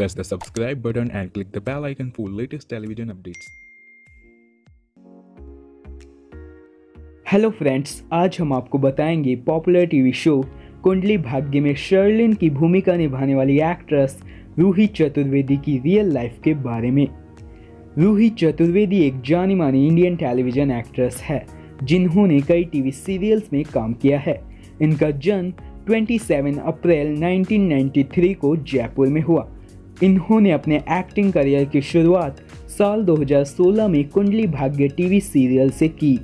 Press the subscribe button and click the bell icon for latest television updates. Hello friends आज हम आपको बताएँगे popular TV show Kundali Bhagya में शर्लिन की भूमिका निभाने वाली एक्ट्रेस रूही चतुर्वेदी की रियल लाइफ के बारे में। रूही चतुर्वेदी एक जानी मानी इंडियन टेलीविज़न एक्ट्रेस है, जिन्होंने कई टीवी सीरियल्स में काम किया है। इनका जन्म 27 अप्रैल 1993 को जयपुर में हुआ। इन्होंने अपने एक्टिंग करियर की शुरुआत साल 2016 में कुंडली भाग्य टीवी सीरियल से की।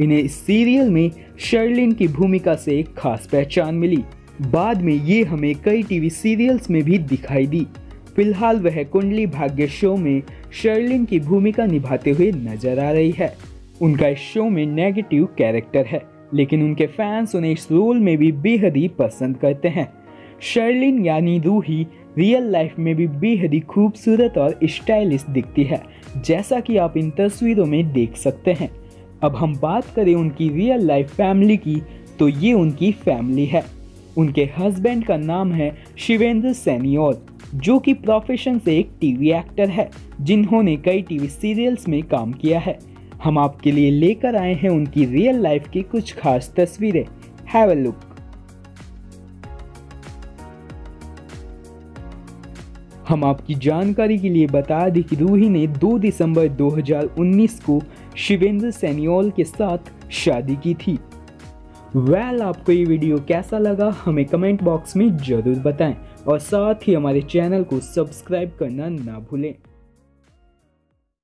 इन्हें इस सीरियल में शर्लिन की भूमिका से एक खास पहचान मिली। बाद में ये हमें कई टीवी सीरियल्स में भी दिखाई दी। फ़िलहाल वह कुंडली भाग्य शो में शर्लिन की भूमिका निभाते हुए नज़र आ रही है। उनका इस शो में नेगेटिव कैरेक्टर है, लेकिन उनके फैंस उन्हें इस रोल में भी बेहद ही पसंद करते हैं। शर्लिन यानी रूही रियल लाइफ में भी बेहद ही खूबसूरत और स्टाइलिश दिखती है, जैसा कि आप इन तस्वीरों में देख सकते हैं। अब हम बात करें उनकी रियल लाइफ फैमिली की तो ये उनकी फैमिली है। उनके हस्बैंड का नाम है शिवेंद्र सैनियोल जो कि प्रोफेशन से एक टीवी एक्टर है, जिन्होंने कई टीवी सीरियल्स में काम किया है। हम आपके लिए लेकर आए हैं उनकी रियल लाइफ की कुछ खास तस्वीरें। हैव अ लुक हम आपकी जानकारी के लिए बता दें कि रूही ने 2 दिसंबर 2019 को शिवेंद्र सैनियोल के साथ शादी की थी। वेल well, आपको ये वीडियो कैसा लगा हमें कमेंट बॉक्स में ज़रूर बताएँ। और साथ ही हमारे चैनल को सब्सक्राइब करना ना भूलें।